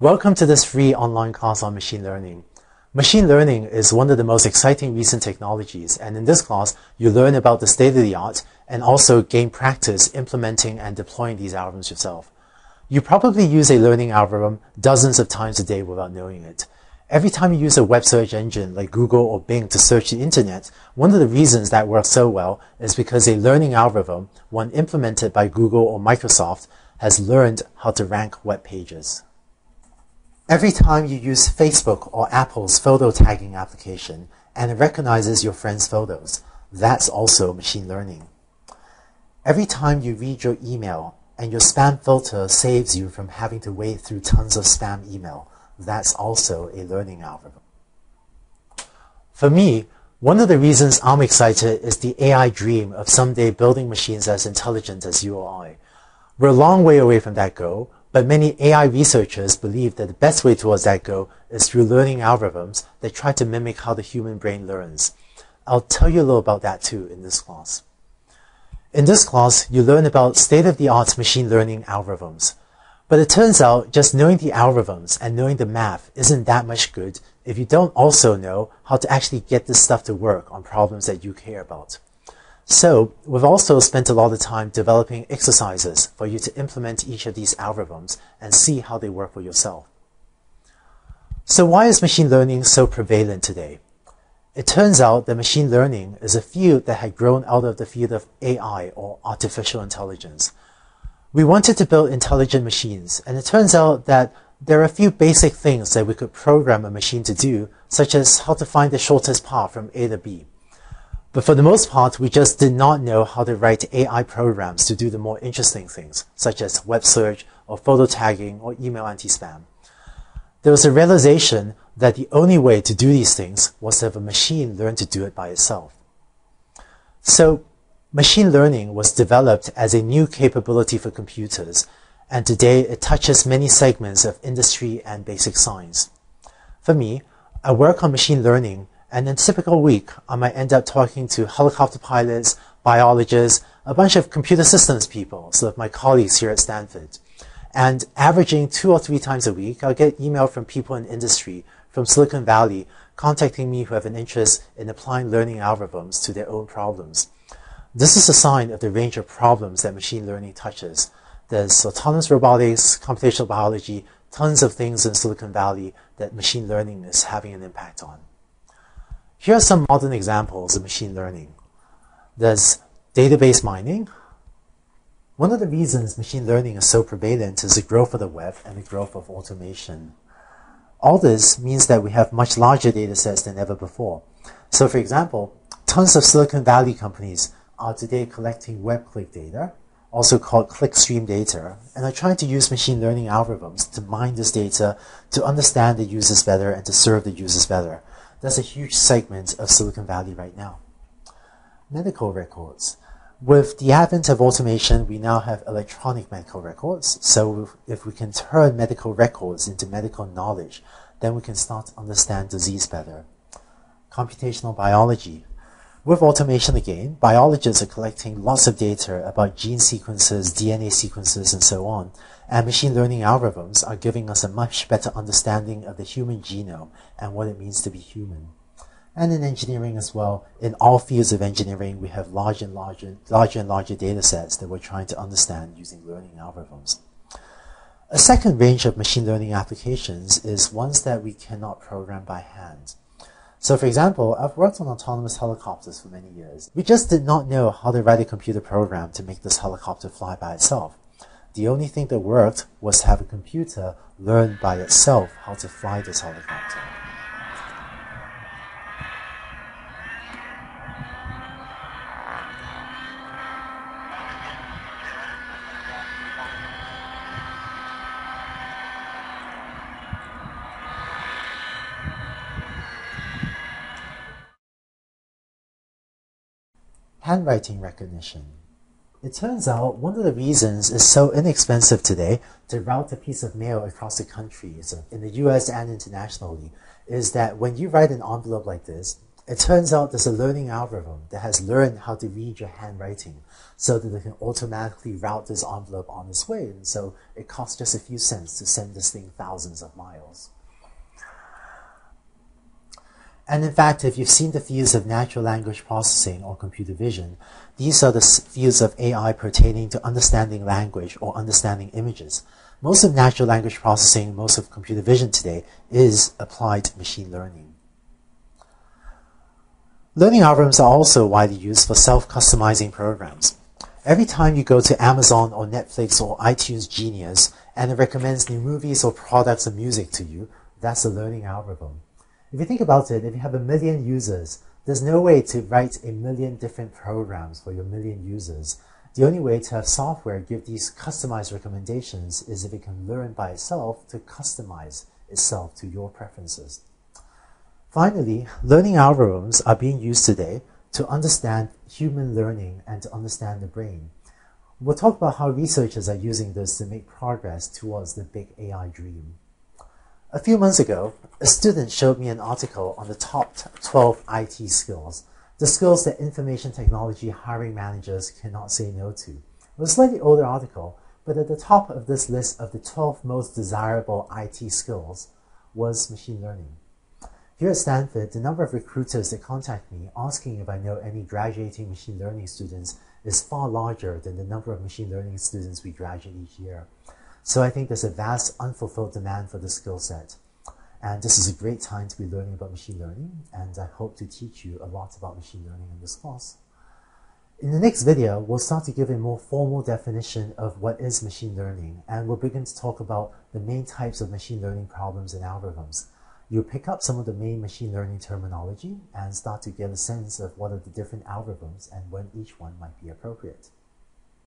Welcome to this free online class on machine learning. Machine learning is one of the most exciting recent technologies, and in this class, you learn about the state of the art and also gain practice implementing and deploying these algorithms yourself. You probably use a learning algorithm dozens of times a day without knowing it. Every time you use a web search engine like Google or Bing to search the internet, one of the reasons that works so well is because a learning algorithm, one implemented by Google or Microsoft, has learned how to rank web pages. Every time you use Facebook or Apple's photo tagging application and it recognizes your friend's photos, that's also machine learning. Every time you read your email and your spam filter saves you from having to wade through tons of spam email, that's also a learning algorithm. For me, one of the reasons I'm excited is the AI dream of someday building machines as intelligent as you or I. We're a long way away from that goal, but many AI researchers believe that the best way towards that goal is through learning algorithms that try to mimic how the human brain learns. I'll tell you a little about that too in this class. In this class, you learn about state-of-the-art machine learning algorithms. But it turns out just knowing the algorithms and knowing the math isn't that much good if you don't also know how to actually get this stuff to work on problems that you care about. So we've also spent a lot of time developing exercises for you to implement each of these algorithms and see how they work for yourself. So why is machine learning so prevalent today? It turns out that machine learning is a field that had grown out of the field of AI or artificial intelligence. We wanted to build intelligent machines, and it turns out that there are a few basic things that we could program a machine to do, such as how to find the shortest path from A to B. But for the most part, we just did not know how to write AI programs to do the more interesting things, such as web search or photo tagging or email anti-spam. There was a realization that the only way to do these things was to have a machine learn to do it by itself. So machine learning was developed as a new capability for computers, and today it touches many segments of industry and basic science. For me, I work on machine learning and in a typical week, I might end up talking to helicopter pilots, biologists, a bunch of computer systems people, so of my colleagues here at Stanford. And averaging two or three times a week, I'll get email from people in industry, from Silicon Valley, contacting me who have an interest in applying learning algorithms to their own problems. This is a sign of the range of problems that machine learning touches. There's autonomous robotics, computational biology, tons of things in Silicon Valley that machine learning is having an impact on. Here are some modern examples of machine learning. There's database mining. One of the reasons machine learning is so prevalent is the growth of the web and the growth of automation. All this means that we have much larger data sets than ever before. So for example, tons of Silicon Valley companies are today collecting web click data, also called clickstream data, and are trying to use machine learning algorithms to mine this data to understand the users better and to serve the users better. That's a huge segment of Silicon Valley right now. Medical records. With the advent of automation, we now have electronic medical records. So if we can turn medical records into medical knowledge, then we can start to understand disease better. Computational biology. With automation again, biologists are collecting lots of data about gene sequences, DNA sequences, and so on. And machine learning algorithms are giving us a much better understanding of the human genome and what it means to be human. And in engineering as well, in all fields of engineering, we have larger and larger, larger and larger data sets that we're trying to understand using learning algorithms. A second range of machine learning applications is ones that we cannot program by hand. So for example, I've worked on autonomous helicopters for many years. We just did not know how to write a computer program to make this helicopter fly by itself. The only thing that worked was to have a computer learn by itself how to fly this helicopter. Handwriting recognition. It turns out one of the reasons it's so inexpensive today to route a piece of mail across the country, so uh, in the US and internationally, is that when you write an envelope like this, It turns out there's a learning algorithm that has learned how to read your handwriting so that it can automatically route this envelope on its way. And so it costs just a few cents to send this thing thousands of miles. And in fact, if you've seen the fields of natural language processing or computer vision, these are the fields of AI pertaining to understanding language or understanding images. Most of natural language processing, most of computer vision today is applied machine learning. Learning algorithms are also widely used for self-customizing programs. Every time you go to Amazon or Netflix or iTunes Genius and it recommends new movies or products or music to you, that's a learning algorithm. If you think about it, if you have a million users, there's no way to write a million different programs for your million users. The only way to have software give these customized recommendations is if it can learn by itself to customize itself to your preferences. Finally, learning algorithms are being used today to understand human learning and to understand the brain. We'll talk about how researchers are using this to make progress towards the big AI dream. A few months ago, a student showed me an article on the top 12 IT skills, the skills that information technology hiring managers cannot say no to. It was a slightly older article, but at the top of this list of the 12 most desirable IT skills was machine learning. Here at Stanford, the number of recruiters that contact me asking if I know any graduating machine learning students is far larger than the number of machine learning students we graduate each year. So I think there's a vast unfulfilled demand for this skill set. And this is a great time to be learning about machine learning, and I hope to teach you a lot about machine learning in this course. In the next video, we'll start to give a more formal definition of what is machine learning, and we'll begin to talk about the main types of machine learning problems and algorithms. You'll pick up some of the main machine learning terminology and start to get a sense of what are the different algorithms and when each one might be appropriate.